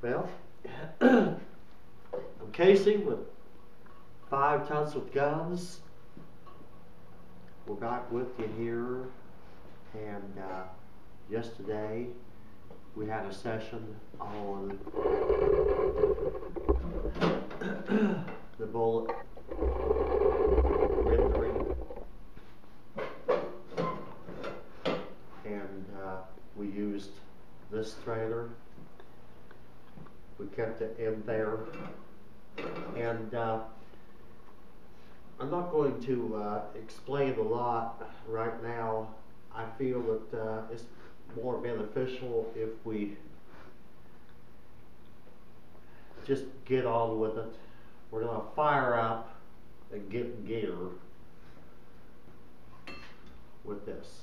Well, I'm Casey with Five Tons of Guns. We're back with you here, and uh, yesterday we had a session on the bullet. And uh, we used this trailer we kept it in there. And uh, I'm not going to uh, explain a lot right now. I feel that uh, it's more beneficial if we just get on with it. We're going to fire up and get gear with this.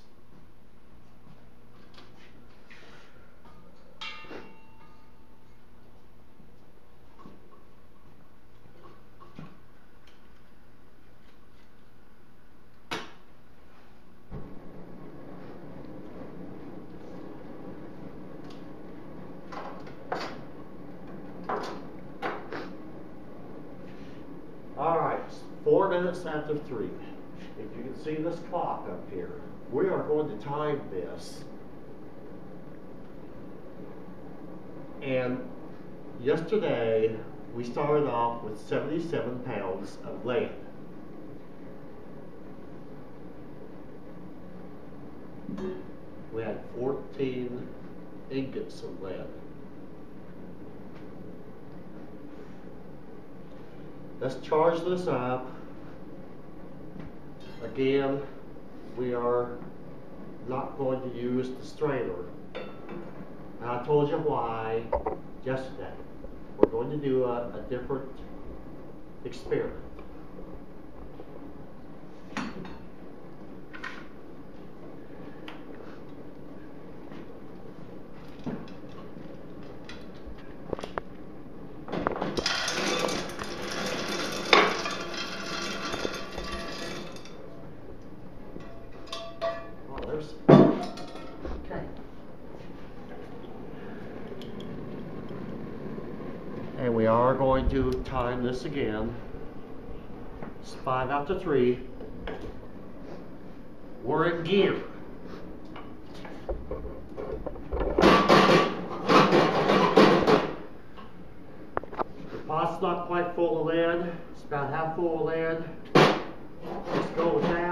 All right, four minutes after three. If you can see this clock up here, we are going to time this. And yesterday, we started off with 77 pounds of lead. We had 14 ingots of lead. Let's charge this up. Again, we are not going to use the strainer. And I told you why yesterday. We're going to do a, a different experiment. And we are going to time this again. It's five after three. We're in gear. The pot's not quite full of lead. It's about half full of lead. Let's go with that.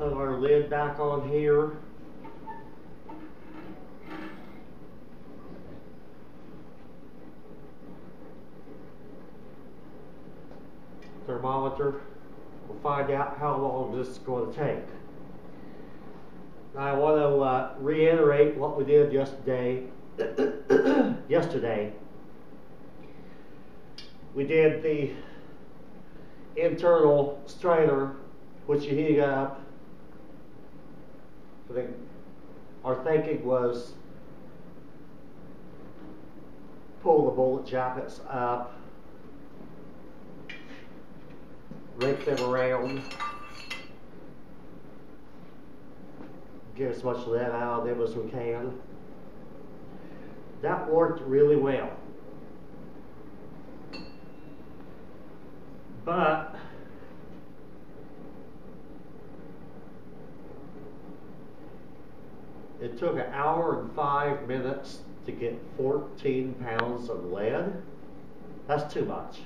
Put our lid back on here. Thermometer. We'll find out how long this is going to take. I want to uh, reiterate what we did yesterday. yesterday. We did the internal strainer, which you heat up. Our thinking was pull the bullet jackets up, rake them around, get as much lead out of them as we can. That worked really well. But it took an hour and five minutes to get 14 pounds of lead. That's too much.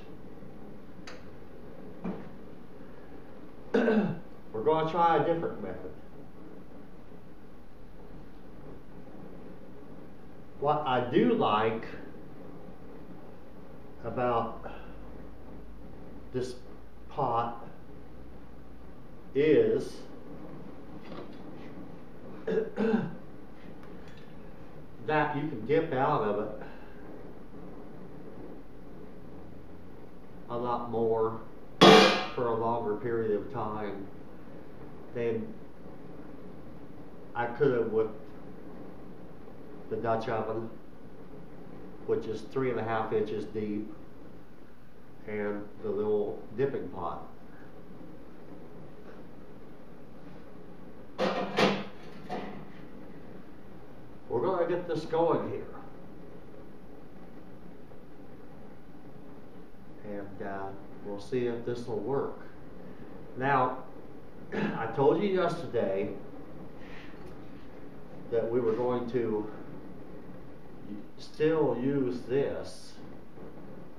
We're going to try a different method. What I do like about this pot is that you can dip out of it a lot more for a longer period of time than I could have with the Dutch oven, which is three and a half inches deep. and the little dipping pot. We're gonna get this going here. And uh, we'll see if this will work. Now, I told you yesterday that we were going to still use this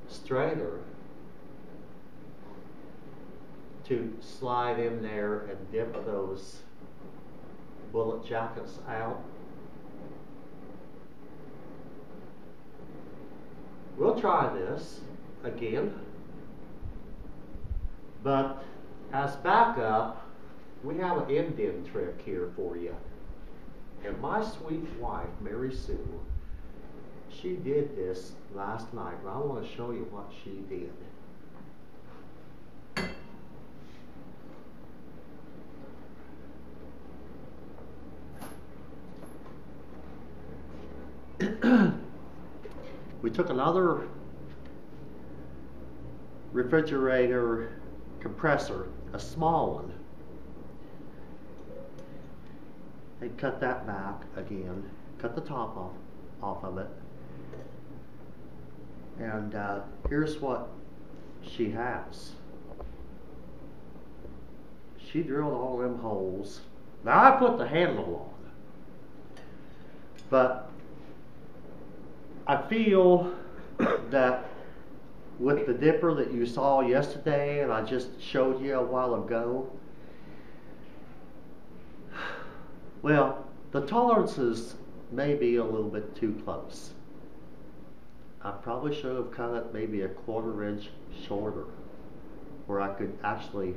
strainer to slide in there and dip those bullet jackets out. Try this again. But as backup, we have an Indian trick here for you. And my sweet wife, Mary Sue, she did this last night. but I want to show you what she did. took another refrigerator compressor, a small one, and cut that back again, cut the top off, off of it. And uh, here's what she has. She drilled all them holes. Now I put the handle on, but I feel that with the dipper that you saw yesterday and I just showed you a while ago, well, the tolerances may be a little bit too close. I probably should have cut it maybe a quarter inch shorter where I could actually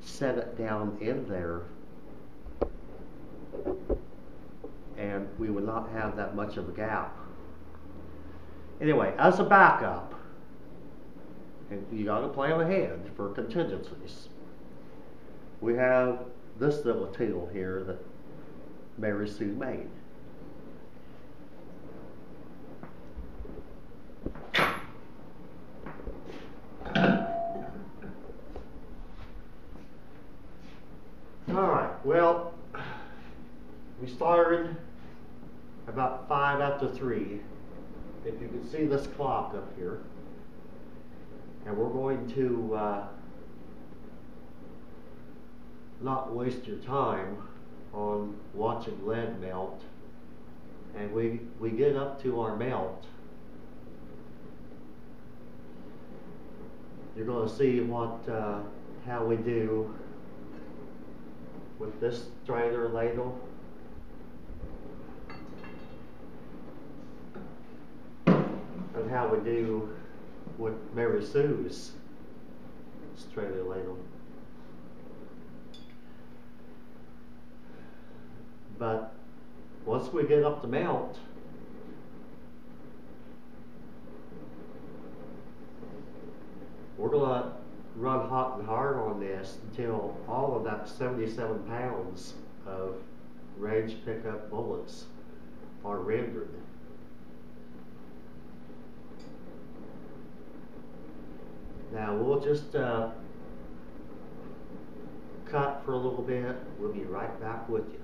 set it down in there and we would not have that much of a gap. Anyway, as a backup, and you got to plan ahead for contingencies. We have this little tool here that Mary Sue made. All right, well, we started about five three. If you can see this clock up here. And we're going to uh, not waste your time on watching lead melt. And we, we get up to our melt. You're going to see what uh, how we do with this strainer ladle. And how we do with Mary Sue's strainer ladle. But once we get up the mount, we're gonna run hot and hard on this until all of that seventy-seven pounds of range pickup bullets are rendered. Now we'll just uh, cut for a little bit. We'll be right back with you.